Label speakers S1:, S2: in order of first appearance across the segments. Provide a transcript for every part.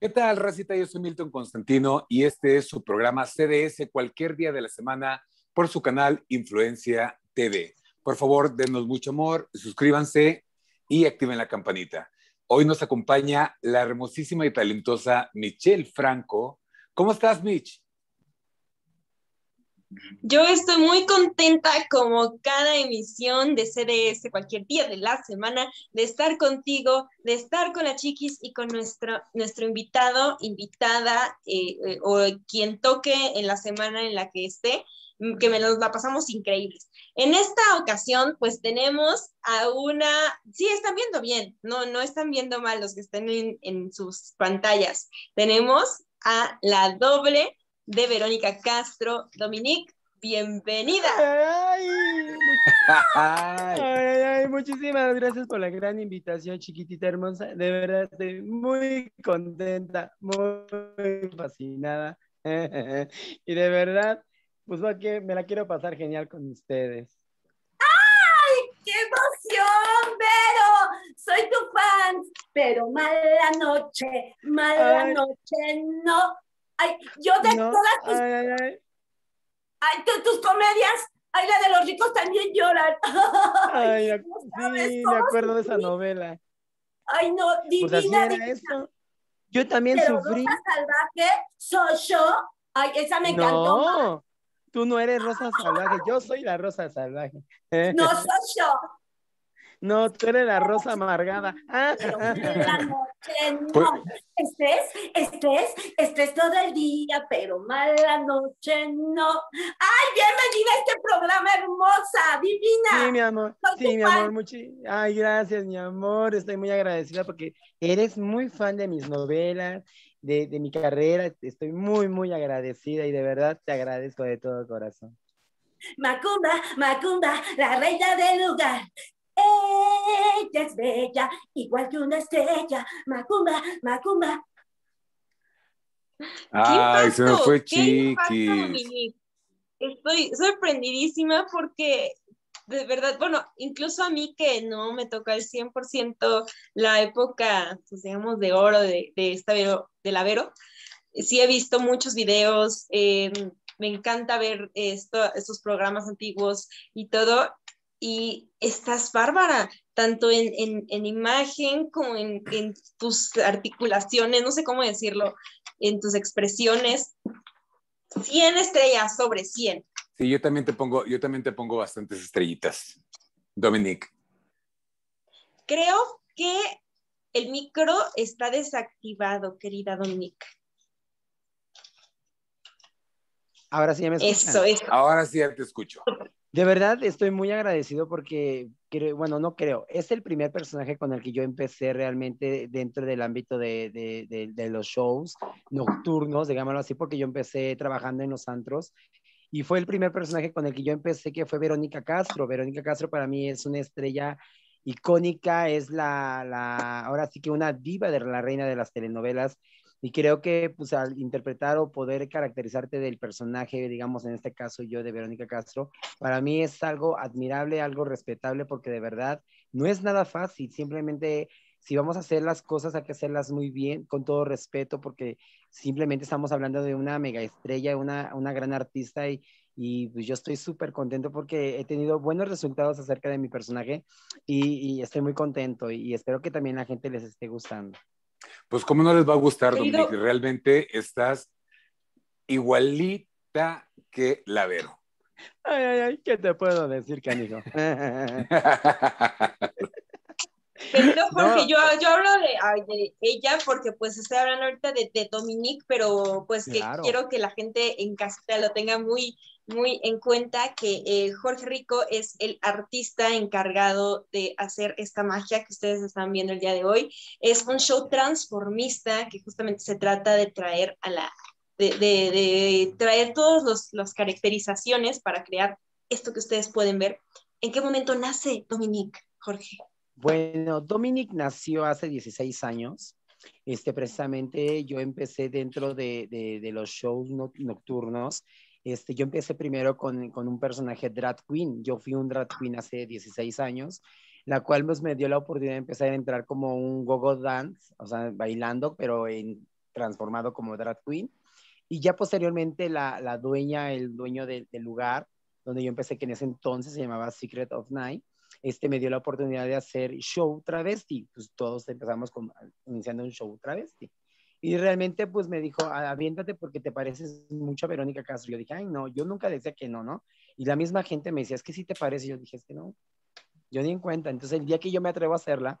S1: ¿Qué tal, Racita? Yo soy Milton Constantino y este es su programa CDS cualquier día de la semana por su canal Influencia TV. Por favor, denos mucho amor, suscríbanse y activen la campanita. Hoy nos acompaña la hermosísima y talentosa Michelle Franco. ¿Cómo estás, Mitch?
S2: Yo estoy muy contenta como cada emisión de CDS, cualquier día de la semana, de estar contigo, de estar con la chiquis y con nuestro, nuestro invitado, invitada eh, eh, o quien toque en la semana en la que esté, mm, que me nos la pasamos increíbles. En esta ocasión, pues tenemos a una, sí, están viendo bien, no, no están viendo mal los que estén en sus pantallas. Tenemos a la doble de Verónica Castro. Dominique, bienvenida.
S3: Ay, ay, ay, muchísimas gracias por la gran invitación, chiquitita hermosa. De verdad, estoy muy contenta, muy fascinada. y de verdad, pues que me la quiero pasar genial con ustedes.
S4: ¡Ay, qué emoción, Vero! Soy tu fan, pero mala noche, mala
S3: Ay.
S4: noche, no. Ay, yo de
S3: No,
S4: todas tus,
S3: ay, ay, ay.
S4: ay, tu- tus comedias, ay, la de los ricos también lloran.
S3: Ay,
S4: no sabes
S3: sí, me acuerdo de esa novela.
S4: Ay, no,
S3: Pues
S4: divina,
S3: era
S4: divina.
S3: eso. Yo también
S4: Pero
S3: sufrí.
S4: Rosa Salvaje, soy yo. Ay, esa me encantó.
S3: No, tú no eres Rosa Salvaje, yo soy la Rosa Salvaje.
S4: No soy yo.
S3: No, tú eres la Rosa Amargada. Ah,
S4: Pero mala noche,
S1: Pues-
S4: no. Estrés, estrés, estrés todo el día, pero mala noche, no. Ay, bienvenida a este programa hermosa, divina.
S3: Sí, mi amor, sí, mi
S4: fan.
S3: amor, muchi- Ay, gracias, mi amor, estoy muy agradecida porque eres muy fan de mis novelas, de, de mi carrera, estoy muy, muy agradecida y de verdad te agradezco de todo corazón.
S4: Macumba, Macumba, la reina del lugar. Ella es bella, igual que una estrella. Macumba, Macumba.
S1: Ay, se me fue
S2: ¡Qué impacto,
S1: chiquis.
S2: Dominique! Estoy sorprendidísima porque, de verdad, bueno, incluso a mí que no me toca al 100% la época, pues digamos, de oro de, de esta Vero, de la Vero, sí he visto muchos videos, eh, me encanta ver esto, estos programas antiguos y todo, y estás bárbara, tanto en, en, en imagen como en, en tus articulaciones, no sé cómo decirlo, en tus expresiones. 100 estrellas sobre 100.
S1: Sí, yo también te pongo, yo también te pongo bastantes estrellitas. Dominique.
S2: Creo que el micro está desactivado, querida Dominique.
S3: Ahora sí ya me escuchan.
S2: Eso, eso.
S1: Ahora sí ya te escucho.
S3: De verdad estoy muy agradecido porque, bueno, no creo, es el primer personaje con el que yo empecé realmente dentro del ámbito de, de- de- de los shows nocturnos, digámoslo así, porque yo empecé trabajando en los antros y fue el primer personaje con el que yo empecé que fue Verónica Castro. Verónica Castro para mí es una estrella icónica, es la, la ahora sí que una diva de la reina de las telenovelas. Y creo que pues al interpretar o poder caracterizarte del personaje, digamos en este caso yo de Verónica Castro, para mí es algo admirable, algo respetable, porque de verdad no es nada fácil. Simplemente, si vamos a hacer las cosas, hay que hacerlas muy bien, con todo respeto, porque simplemente estamos hablando de una mega estrella, una, una gran artista y, y pues yo estoy súper contento porque he tenido buenos resultados acerca de mi personaje y, y estoy muy contento y, y espero que también la gente les esté gustando.
S1: Pues cómo no les va a gustar,
S2: Querido-
S1: Dominique. Realmente estás igualita que la Vero.
S3: Ay, ay, ay, ¿qué te puedo decir, canijo?
S2: Querido Jorge,
S3: No.
S2: yo, yo hablo de, ella porque pues estoy hablando ahorita de, de Dominique, pero pues que
S3: Claro.
S2: quiero que la gente en casita lo tenga muy, muy en cuenta que eh, Jorge Rico es el artista encargado de hacer esta magia que ustedes están viendo el día de hoy. Es un show transformista que justamente se trata de traer a la, de, de, de traer todas las caracterizaciones para crear esto que ustedes pueden ver. ¿En qué momento nace Dominique, Jorge?
S3: Bueno, Dominic nació hace 16 años. Este, precisamente yo empecé dentro de, los shows no- nocturnos. Este, yo empecé primero con, un personaje drag queen. Yo fui un drag queen hace 16 años.
S5: la cual pues, me dio la oportunidad de empezar a entrar como un gogo dance, o sea, bailando, pero en, transformado como drag queen. Y ya posteriormente la dueña, el dueño del lugar, donde yo empecé, que en ese entonces se llamaba Secret of Night, este me dio la oportunidad de hacer show travesti. Pues todos empezamos con, iniciando un show travesti. Y realmente pues me dijo, aviéntate porque te pareces mucho a Verónica Castro. Yo dije, ay, no, yo nunca decía que no, ¿no? Y la misma gente me decía, es que sí te parece. Yo dije, es que no, yo ni en cuenta. Entonces el día que yo me atrevo a hacerla,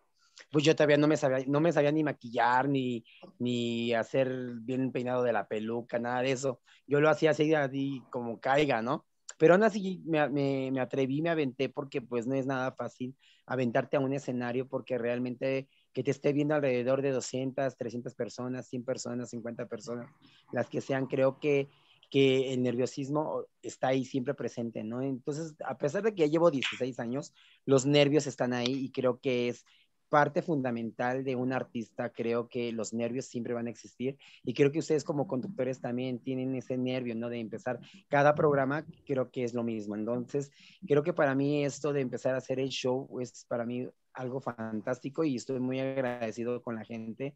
S5: pues yo todavía no me sabía, no me sabía ni maquillar, ni, ni hacer bien peinado de la peluca, nada de eso. Yo lo hacía así, así como caiga, ¿no? Pero aún así me, me, me atreví, me aventé porque pues no es nada fácil aventarte a un escenario porque realmente que te esté viendo alrededor de 200, 300 personas, 100 personas, 50 personas, las que sean, creo que, que el nerviosismo está ahí siempre presente, ¿no? Entonces, a pesar de que ya llevo 16 años, los nervios están ahí y creo que es parte fundamental de un artista, creo que los nervios siempre van a existir y creo que ustedes como conductores también tienen ese nervio, ¿no? De empezar cada programa, creo que es lo mismo. Entonces, creo que para mí esto de empezar a hacer el show es para mí algo fantástico y estoy muy agradecido con la gente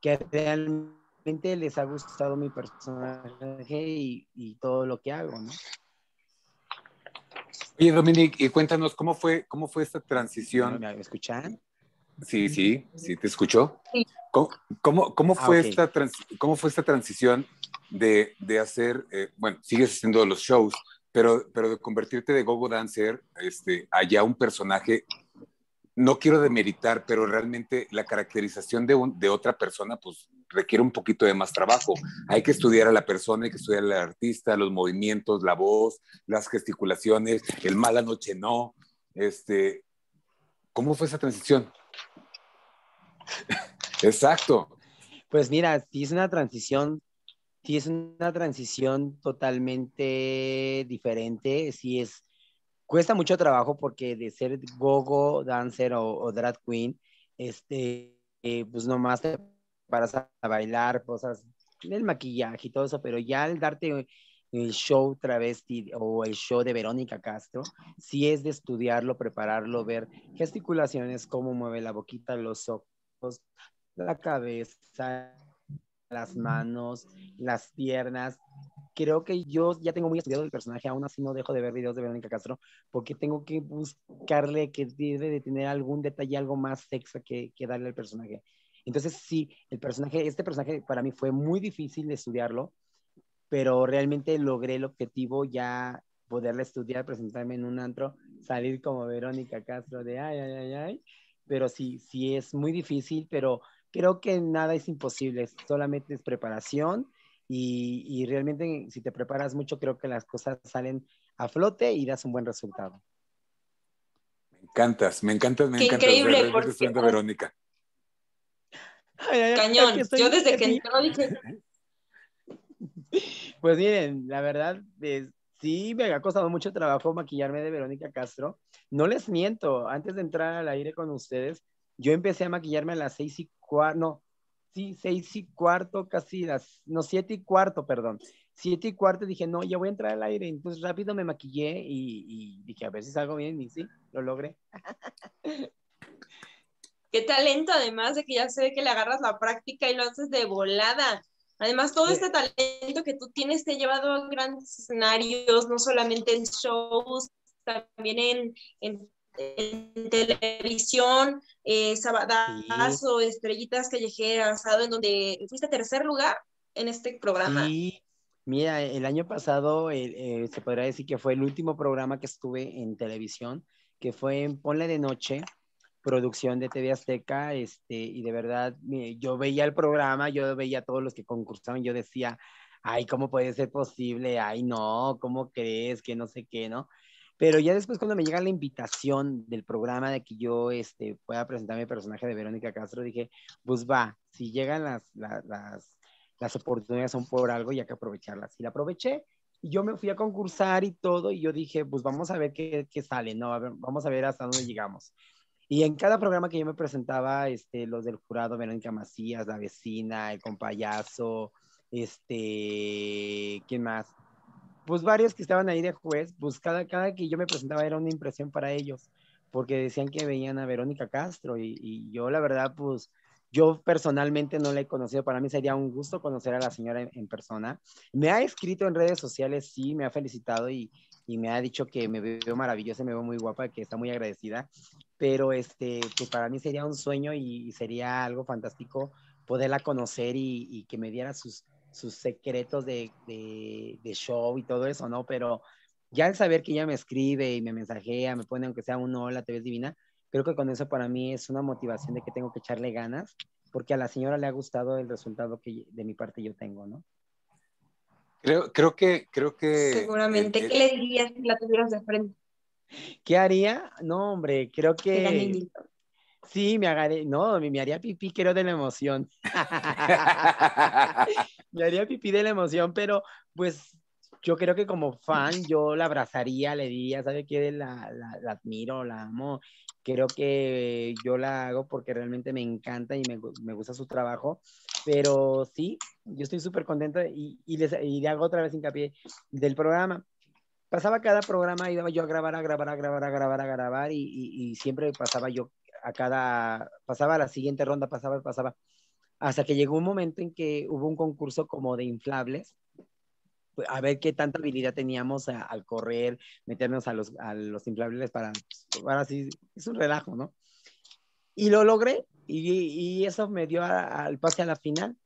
S5: que realmente les ha gustado mi personaje y, y todo lo que hago, ¿no?
S1: Oye, Dominique, y cuéntanos cómo fue, cómo fue esta transición.
S5: ¿Me escuchan?
S1: Sí, sí, sí, te escuchó. ¿Cómo, cómo, ah, fue esta ¿Cómo fue esta transición de, de hacer, eh, bueno, sigues haciendo los shows, pero, pero de convertirte de gogo dancer este, allá un personaje, no quiero demeritar, pero realmente la caracterización de, un, de otra persona, pues requiere un poquito de más trabajo. Hay que estudiar a la persona, hay que estudiar al artista, los movimientos, la voz, las gesticulaciones, el mala noche no. Este, ¿Cómo fue esa transición? Exacto.
S5: Pues mira, sí es una transición, sí es una transición totalmente diferente, sí es, cuesta mucho trabajo porque de ser gogo, dancer o, drag queen, este, eh, pues nomás te paras a, bailar, cosas, el maquillaje y todo eso, pero ya al darte el show travesti o el show de Verónica Castro, sí es de estudiarlo, prepararlo, ver gesticulaciones, cómo mueve la boquita, los ojos la cabeza, las manos, las piernas. Creo que yo ya tengo muy estudiado el personaje, aún así no dejo de ver videos de Verónica Castro, porque tengo que buscarle que debe de tener algún detalle, algo más sexo que, que darle al personaje. Entonces, sí, el personaje, este personaje para mí fue muy difícil de estudiarlo, pero realmente logré el objetivo ya poderle estudiar, presentarme en un antro, salir como Verónica Castro de ay, ay, ay, ay, pero sí, sí es muy difícil, pero creo que nada es imposible, solamente es preparación y, y, realmente si te preparas mucho, creo que las cosas salen a flote y das un buen resultado.
S1: Me encantas, me encantas, me encantas.
S2: Increíble, porque...
S1: Verónica.
S2: Cañón, yo desde que entró dije...
S5: Pues miren, la verdad, es, sí me ha costado mucho trabajo maquillarme de Verónica Castro. No les miento, antes de entrar al aire con ustedes, yo empecé a maquillarme a las seis y cuarto, no, sí, seis y cuarto, casi las, no, siete y cuarto, perdón. Siete y cuarto dije, no, ya voy a entrar al aire. Entonces rápido me maquillé y, dije, a ver si salgo bien. Y sí, lo logré.
S2: Qué talento, además de que ya sé que le agarras la práctica y lo haces de volada. Además, todo este talento que tú tienes te ha llevado a grandes escenarios, no solamente en shows, también en, televisión, eh, Sabadazo, Estrellitas Callejeras, en donde fuiste tercer lugar en este programa.
S5: Sí, mira, el año pasado eh, se podría decir que fue el último programa que estuve en televisión, que fue en Ponle de Noche, producción de TV Azteca, este, y de verdad, yo veía el programa, yo veía a todos los que concursaban, yo decía, ay, ¿cómo puede ser posible? Ay, no, ¿cómo crees? Que no sé qué, ¿no? Pero ya después cuando me llega la invitación del programa de que yo este, pueda presentar mi personaje de Verónica Castro, dije, pues va, si llegan las, las, las, oportunidades son por algo y hay que aprovecharlas. Y la aproveché y yo me fui a concursar y todo y yo dije, pues vamos a ver qué, qué sale, ¿no? vamos a ver hasta dónde llegamos. Y en cada programa que yo me presentaba, este, los del jurado, Verónica Macías, la vecina, el compayazo, este, ¿quién más? Pues varios que estaban ahí de juez, pues cada, cada que yo me presentaba era una impresión para ellos, porque decían que veían a Verónica Castro y, y yo la verdad, pues yo personalmente no la he conocido, para mí sería un gusto conocer a la señora en, persona. Me ha escrito en redes sociales, sí, me ha felicitado y, y, me ha dicho que me veo maravillosa, me veo muy guapa, que está muy agradecida, pero este, pues para mí sería un sueño y, sería algo fantástico poderla conocer y, y que me diera sus, sus secretos de, de, de, show y todo eso, ¿no? Pero ya el saber que ella me escribe y me mensajea, me pone aunque sea un hola, te ves divina, creo que con eso para mí es una motivación de que tengo que echarle ganas, porque a la señora le ha gustado el resultado que de mi parte yo tengo, ¿no?
S1: Creo, creo que, creo que.
S2: Seguramente. ¿Qué le dirías si la tuvieras de frente?
S5: ¿Qué haría? No, hombre, creo que. Sí, me agarré, no, me, haría pipí, creo, de la emoción. me haría pipí de la emoción, pero pues yo creo que como fan yo la abrazaría, le diría, ¿sabe qué? La, la, la, admiro, la amo. Creo que yo la hago porque realmente me encanta y me, me gusta su trabajo. Pero sí, yo estoy súper contenta y, y, les, y le hago otra vez hincapié del programa. Pasaba cada programa, iba yo a grabar, a grabar, a grabar, a grabar, a grabar y, siempre pasaba yo a cada, pasaba la siguiente ronda, pasaba, pasaba, hasta que llegó un momento en que hubo un concurso como de inflables a ver qué tanta habilidad teníamos al correr, meternos a los, a los inflables para, ahora sí, es un relajo, ¿no? Y lo logré y, y eso me dio al pase a la final.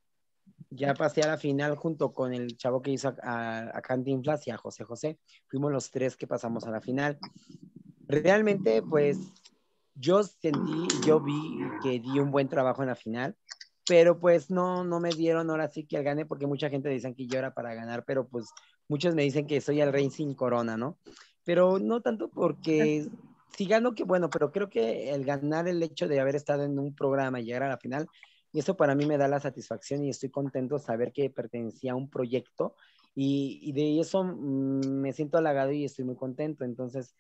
S5: Ya pasé a la final junto con el chavo que hizo a, a Cantinflas y a José José. Fuimos los tres que pasamos a la final. Realmente, pues, yo sentí, yo vi que di un buen trabajo en la final pero pues no, no me dieron ahora sí que al gane porque mucha gente dicen que yo era para ganar, pero pues muchos me dicen que soy el rey sin corona, ¿no? Pero no tanto porque si gano, que bueno, pero creo que el ganar el hecho de haber estado en un programa y llegar a la final, y eso para mí me da la satisfacción y estoy contento de saber que pertenecía a un proyecto y, y de eso mm, me siento halagado y estoy muy contento. Entonces,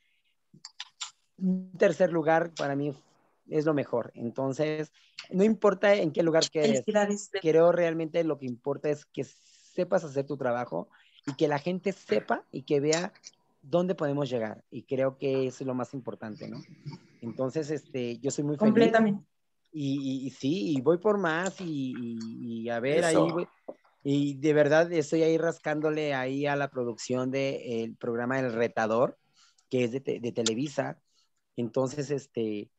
S5: un tercer lugar para mí es lo mejor. Entonces, no importa en qué lugar quedes. Creo realmente lo que importa es que sepas hacer tu trabajo y que la gente sepa y que vea dónde podemos llegar. Y creo que eso es lo más importante, ¿no? Entonces, este, yo soy muy
S2: feliz. Completamente.
S5: Y, y, sí, y voy por más y, y a ver, ahí Y de verdad estoy ahí rascándole ahí a la producción del programa El Retador, que es de, de Televisa. Entonces, este,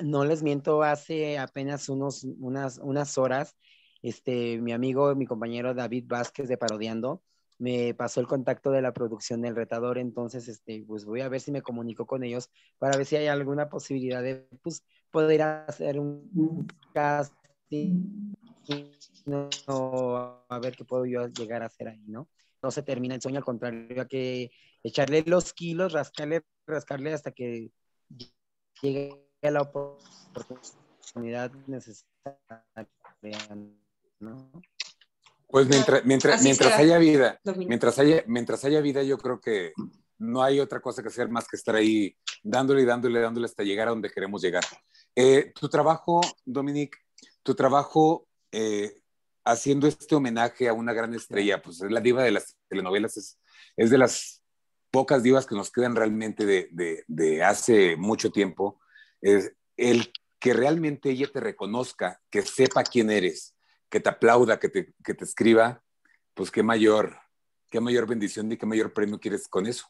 S5: no les miento, hace apenas unos, unas, unas horas, este, mi amigo, mi compañero David Vázquez de Parodiando, me pasó el contacto de la producción del retador, entonces, este, pues voy a ver si me comunico con ellos para ver si hay alguna posibilidad de, pues, poder hacer un casting, no, a ver qué puedo yo llegar a hacer ahí, ¿no? No se termina el sueño, al contrario, hay que echarle los kilos, rascarle, rascarle hasta que llegue la oportunidad necesaria, ¿no?
S1: Pues mientras, mientras, mientras haya vida, mientras haya, mientras haya vida, yo creo que no hay otra cosa que hacer más que estar ahí dándole y dándole, dándole hasta llegar a donde queremos llegar. Eh, tu trabajo, Dominic, tu trabajo eh, haciendo este homenaje a una gran estrella, pues es la diva de las telenovelas, es, es de las pocas divas que nos quedan realmente de, de, hace mucho tiempo el que realmente ella te reconozca, que sepa quién eres, que te aplauda, que te, que te escriba, pues qué mayor, qué mayor bendición y qué mayor premio quieres con eso.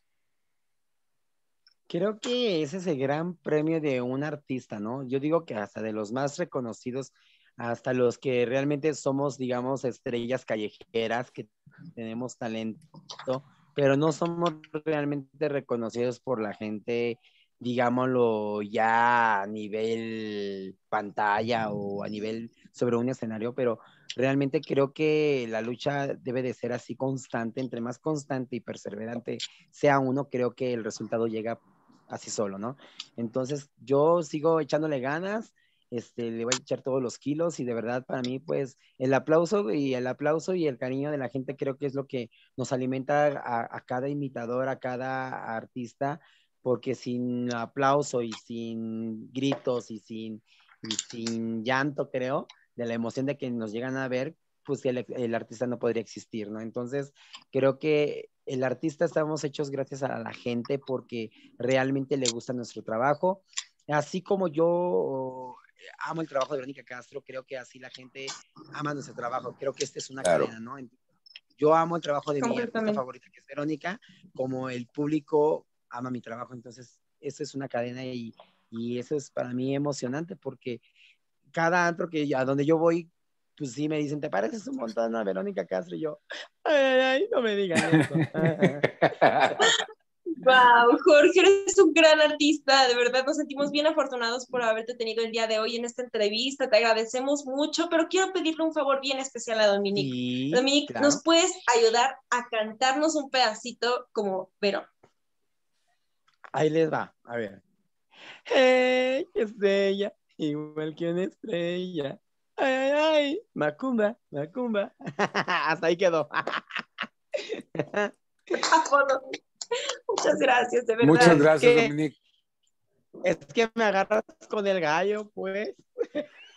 S5: Creo que ese es el gran premio de un artista, ¿no? Yo digo que hasta de los más reconocidos, hasta los que realmente somos, digamos, estrellas callejeras, que tenemos talento, pero no somos realmente reconocidos por la gente digámoslo, ya a nivel pantalla o a nivel sobre un escenario, pero realmente creo que la lucha debe de ser así constante, entre más constante y perseverante sea uno, creo que el resultado llega así solo, ¿no? Entonces yo sigo echándole ganas, este, le voy a echar todos los kilos y de verdad para mí pues el aplauso y el aplauso y el cariño de la gente creo que es lo que nos alimenta a, cada imitador, a cada artista porque sin aplauso y sin gritos y sin, sin llanto, creo, de la emoción de que nos llegan a ver, pues el, el, artista no podría existir, ¿no? Entonces, creo que el artista estamos hechos gracias a la gente porque realmente le gusta nuestro trabajo así como yo amo el trabajo de Verónica Castro, creo que así la gente ama nuestro trabajo. Creo que esta es una cadena, ¿no? Yo amo el trabajo de mi artista favorita, que es Verónica, como el público ama mi trabajo. Entonces, eso es una cadena y, y eso es para mí emocionante porque cada antro que a donde yo voy, pues sí me dicen, ¿te pareces un montón a Verónica Castro? Y yo, ay, ay, ay no me digan eso.
S2: Wow, Jorge, eres un gran artista. De verdad nos sentimos bien afortunados por haberte tenido el día de hoy en esta entrevista. Te agradecemos mucho, pero quiero pedirle un favor bien especial a Dominique. Dominique, ¿nos puedes ayudar a cantarnos un pedacito como Verón?
S5: Ahí les va, a ver. Hey, es bella, igual que una estrella. Ay, ay, ay, Macumba, Macumba. Hasta ahí quedó.
S2: Muchas gracias, de verdad.
S1: Muchas gracias, Dominique.
S5: Es que me agarras con el gallo, pues.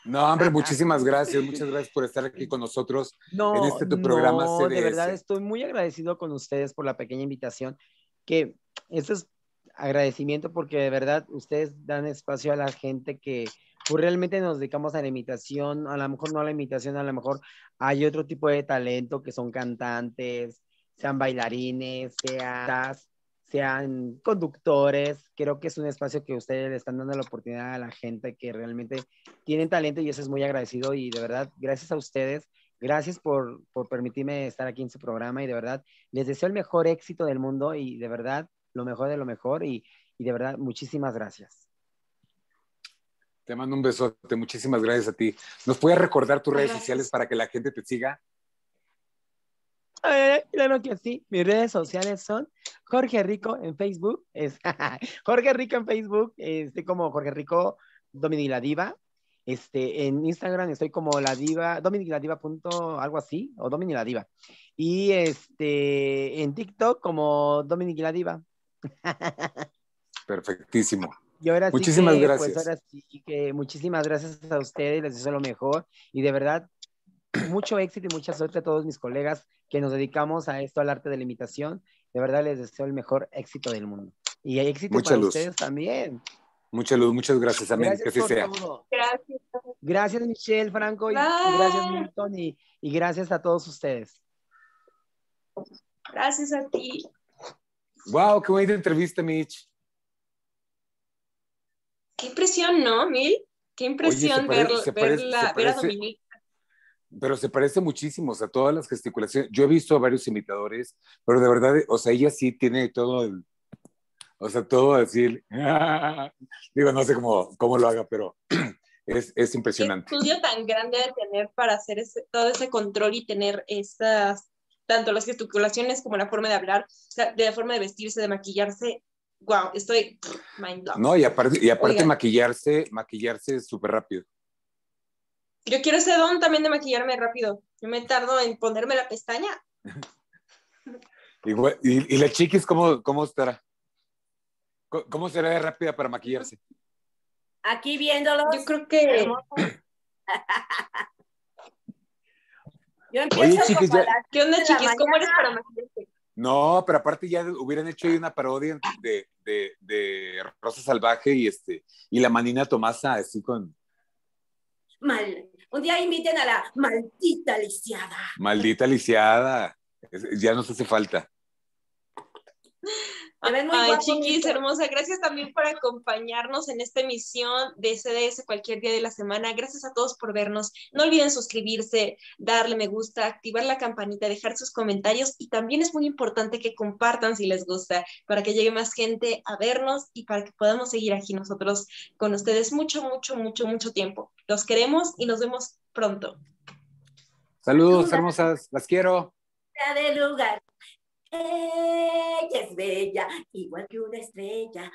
S1: No, hombre, muchísimas gracias, muchas gracias por estar aquí con nosotros en este tu programa
S5: no, De verdad, estoy muy agradecido con ustedes por la pequeña invitación, que eso es agradecimiento porque de verdad ustedes dan espacio a la gente que pues, realmente nos dedicamos a la imitación, a lo mejor no a la imitación, a lo mejor hay otro tipo de talento que son cantantes, sean bailarines, sean, sean conductores. Creo que es un espacio que ustedes le están dando la oportunidad a la gente que realmente tienen talento y eso es muy agradecido y de verdad, gracias a ustedes. Gracias por, por permitirme estar aquí en su programa y de verdad les deseo el mejor éxito del mundo y de verdad lo mejor de lo mejor y, y de verdad muchísimas gracias.
S1: Te mando un besote, muchísimas gracias a ti. ¿Nos puedes recordar tus redes sociales para que la gente te siga?
S5: claro que sí. Mis redes sociales son Jorge Rico en Facebook. Es Jorge Rico en Facebook. Estoy como Jorge Rico Dominic la Diva. Este, en Instagram estoy como la diva, Dominic la diva punto algo así, o Dominic la diva. Y este, en TikTok como Dominic la diva.
S1: Perfectísimo. Muchísimas
S5: pues,
S1: gracias.
S5: ahora sí que muchísimas gracias a ustedes, les deseo lo mejor y de verdad mucho éxito y mucha suerte a todos mis colegas que nos dedicamos a esto, al arte de la imitación. De verdad les deseo el mejor éxito del mundo. Y éxito para ustedes también.
S1: Mucha luz, muchas gracias. Amén. que así sea.
S2: Gracias.
S5: Gracias, Michelle, Franco, y, gracias, Milton, y, y gracias a todos ustedes.
S2: Gracias a ti.
S1: Wow, qué bonita entrevista, Mitch.
S2: Qué impresión, ¿no, Mil? Qué impresión ver, ver, a Dominique
S1: pero se parece muchísimo, o sea, todas las gesticulaciones. Yo he visto a varios imitadores, pero de verdad, o sea, ella sí tiene todo el, o sea, todo decir, digo, no sé cómo, cómo lo haga, pero es, es impresionante.
S2: ¿Qué estudio tan grande de tener para hacer ese, todo ese control y tener estas, tanto las gesticulaciones como la forma de hablar, o sea, de la forma de vestirse, de maquillarse? Wow, estoy mind blown.
S1: No, y aparte, y aparte maquillarse, maquillarse súper rápido.
S2: Yo quiero ese don también de maquillarme rápido. Yo me tardo en ponerme la pestaña.
S1: y, la chiquis cómo, cómo estará? ¿Cómo será de rápida para maquillarse?
S4: Aquí viéndolo.
S2: Yo creo que.
S4: Yo empiezo
S1: chiquis,
S2: ¿Qué onda, chiquis? ¿Cómo eres para maquillarte?
S1: No, pero aparte ya hubieran hecho ahí una parodia de, de, de Rosa Salvaje y este y la Manina Tomasa así con
S4: mal. Un día inviten a la maldita lisiada.
S1: Maldita lisiada. Ya nos hace falta.
S2: Ay, chiquis, hermosa. Gracias también por acompañarnos en esta emisión de CDS cualquier día de la semana. Gracias a todos por vernos. No olviden suscribirse, darle me gusta, activar la campanita, dejar sus comentarios y también es muy importante que compartan si les gusta para que llegue más gente a vernos y para que podamos seguir aquí nosotros con ustedes mucho, mucho, mucho, mucho tiempo. Los queremos y nos vemos pronto.
S1: Saludos, hermosas. Las quiero.
S4: De lugar. Ella es bella, igual que una estrella.